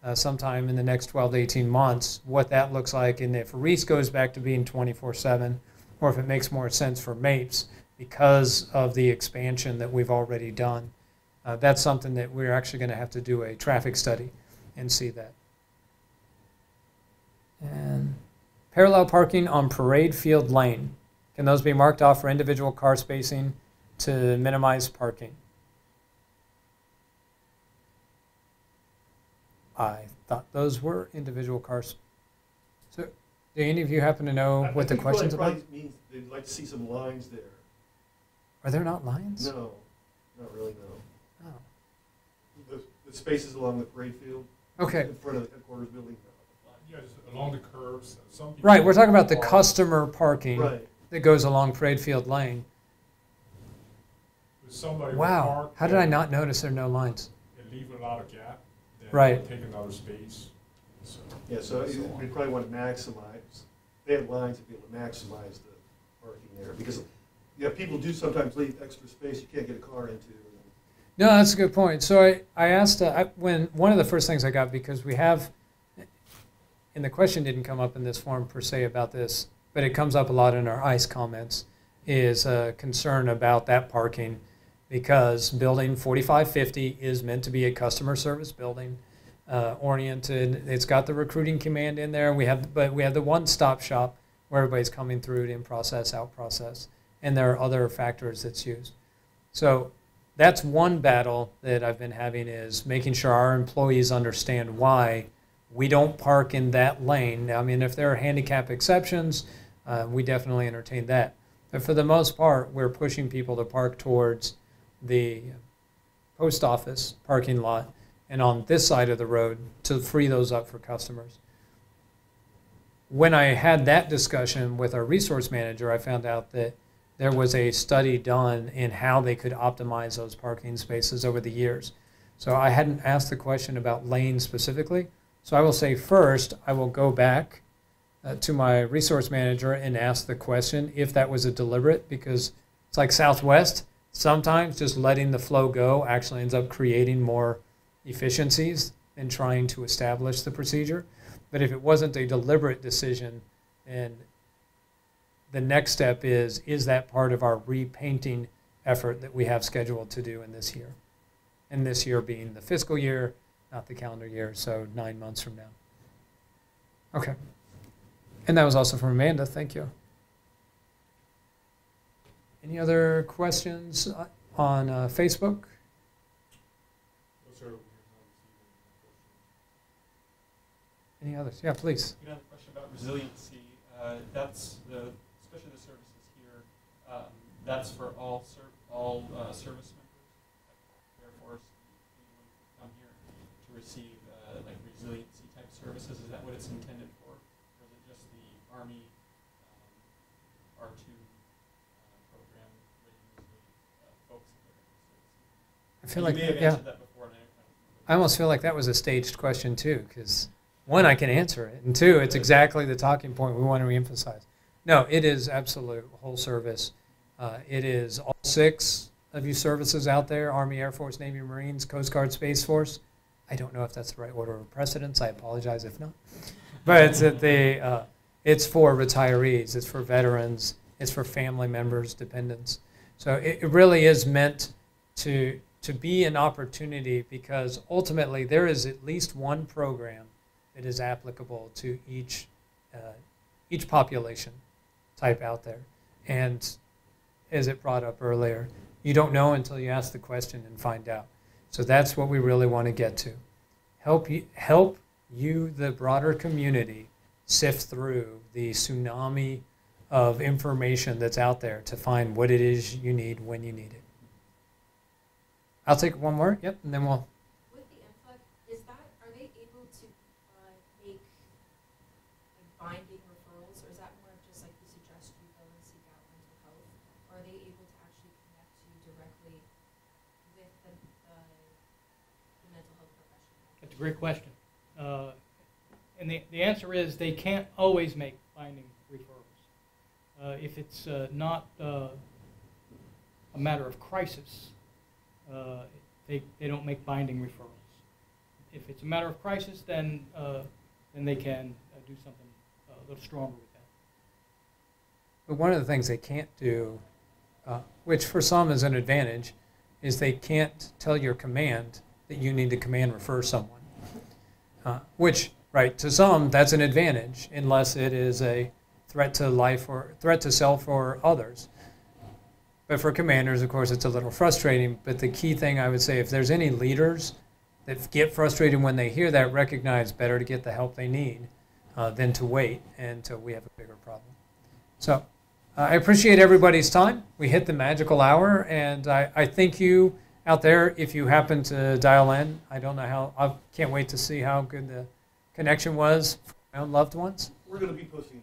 uh, sometime in the next 12 to 18 months, what that looks like, and if Reece goes back to being 24/7, or if it makes more sense for Mapes because of the expansion that we've already done, uh, that's something that we're actually going to have to do a traffic study and see that. And parallel parking on Parade Field Lane. Can those be marked off for individual car spacing to minimize parking? I thought those were individual cars. So, do any of you happen to know I- I what the think what it question's about? probably means they'd like to see some lines there. Are there not lines? No, not really, no. Oh. The, the spaces along the parade field. Okay. In front of the headquarters building. Yeah, along the curves, some people. Right, we're talking about the park- customer parking Right. that goes along Parade Field Lane. Somebody would Wow, park how did I and- not notice there are no lines? And leave a lot of gap. Then Right. Take another space, so. Yeah, so you- we probably want to maximize, they have lines to be able to maximize the parking there. Because, yeah, people do sometimes leave extra space you can't get a car into. No, that's a good point. So I, I asked uh, I, when one of the first things I got because we have, and the question didn't come up in this form per se about this, but it comes up a lot in our ICE comments, is a concern about that parking because building 4550 is meant to be a customer service building uh, oriented. It's got the recruiting command in there. We have, but we have the one-stop shop where everybody's coming through it in process, out process, and there are other factors that's used. So that's one battle that I've been having is making sure our employees understand why we don't park in that lane. I mean, if there are handicap exceptions, uh, we definitely entertain that. But for the most part, we're pushing people to park towards the post office parking lot and on this side of the road to free those up for customers. When I had that discussion with our resource manager, I found out that there was a study done in how they could optimize those parking spaces over the years. So I hadn't asked the question about lanes specifically. So I will say first, I will go back uh, to my resource manager and ask the question if that was a deliberate, because it's like Southwest. Sometimes just letting the flow go actually ends up creating more efficiencies than trying to establish the procedure. But if it wasn't a deliberate decision, then the next step is is that part of our repainting effort that we have scheduled to do in this year? And this year being the fiscal year, not the calendar year, so nine months from now. Okay. And that was also from Amanda. Thank you. Any other questions on uh, Facebook? Have Any others? Yeah, please. You had a question about resiliency. Uh, that's the, especially the services here, um, that's for all ser, all, uh, service members, Air Force, anyone who come here to receive, uh, like resiliency type services. Is that what it's intended for? Or is it just the Army, um, R two, uh, program that usually, uh, folks that are I feel like You have yeah. answered that before, I. Almost feel like that was a staged question too, because one, I can answer it, and two, it's exactly the talking point we want to reemphasize. No, it is absolute whole service. Uh, it is all six of you services out there: Army, Air Force, Navy, Marines, Coast Guard, Space Force. I don't know if that's the right order of precedence. I apologize if not. But it's that they, uh, it's for retirees, it's for veterans, it's for family members, dependents. So it, it really is meant to to be an opportunity because ultimately there is at least one program that is applicable to each uh, each population type out there. And as it brought up earlier, you don't know until you ask the question and find out. So that's what we really want to get to. Help you help you the broader community sift through the tsunami of information that's out there to find what it is you need when you need it. I'll take one more. Yep, and then we'll With the influx, is that, are they able to, uh, make like binding referrals, or is that more of just like you suggest you go and seek out mental health? Or are they able to actually connect you directly with the, the, the mental health professional? That's a great question. Uh, And the, the answer is they can't always make binding referrals. Uh, If it's uh, not uh, a matter of crisis, uh, they, they don't make binding referrals. If it's a matter of crisis, then, uh, then they can uh, do something uh, a little stronger with that. But one of the things they can't do, uh, which for some is an advantage, is they can't tell your command that you need to command refer someone. Which, right, to some that's an advantage unless it is a threat to life or threat to self or others. But for commanders, of course, it's a little frustrating. But the key thing I would say, if there's any leaders that get frustrated when they hear that, recognize better to get the help they need uh, than to wait until we have a bigger problem. So uh, I appreciate everybody's time. We hit the magical hour, and I, I thank you out there if you happen to dial in. I don't know how, I can't wait to see how good the connection was for my own loved ones. We're gonna be posting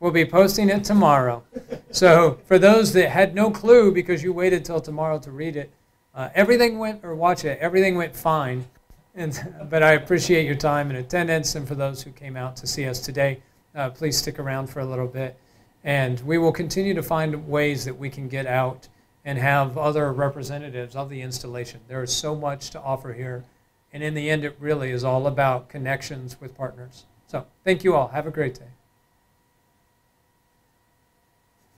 We'll be posting it tomorrow. So for those that had no clue because you waited till tomorrow to read it, uh, everything went or watch it. Everything went fine. And but I appreciate your time and attendance, and for those who came out to see us today, uh, please stick around for a little bit, and we will continue to find ways that we can get out and have other representatives of the installation. There is so much to offer here, and in the end, it really is all about connections with partners. So thank you all. Have a great day.